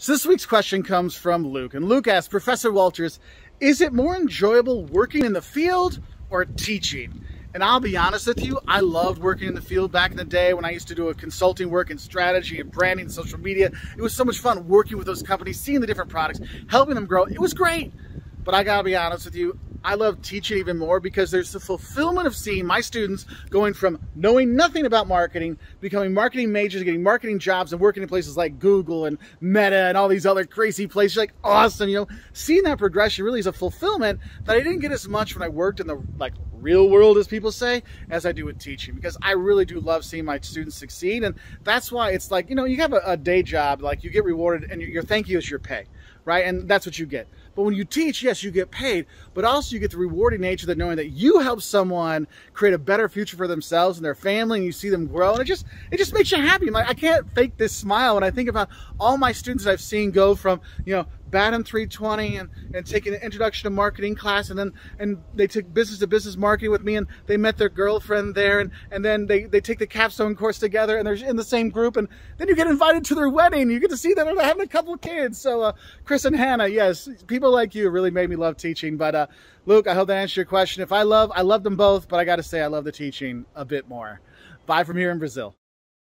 So this week's question comes from Luke, and Luke asks, Professor Wolters, is it more enjoyable working in the field or teaching? And I'll be honest with you, I loved working in the field back in the day when I used to do a consulting work in strategy and branding and social media. It was so much fun working with those companies, seeing the different products, helping them grow. It was great. But I gotta be honest with you, I love teaching even more because there's the fulfillment of seeing my students going from knowing nothing about marketing, becoming marketing majors, getting marketing jobs, and working in places like Google and Meta and all these other crazy places. Like awesome, you know, seeing that progression really is a fulfillment that I didn't get as much when I worked in the like real world, as people say, as I do with teaching because I really do love seeing my students succeed, and that's why it's like you know you have a, a day job, like you get rewarded, and your, your thank you is your pay right? And that's what you get. But when you teach, yes, you get paid, but also you get the rewarding nature that knowing that you help someone create a better future for themselves and their family, and you see them grow, and it just it just makes you happy. Like I can't fake this smile when I think about all my students I've seen go from you know BADM 320 and, and taking an introduction to marketing class and then and they took business to business marketing with me and they met their girlfriend there and, and then they, they take the capstone course together and they're in the same group and then you get invited to their wedding. You get to see them having a couple of kids. So uh, Chris and Hannah, yes, people like you really made me love teaching. But uh, Luke, I hope that answered your question. If I love, I love them both, but I got to say I love the teaching a bit more. Bye from here in Brazil.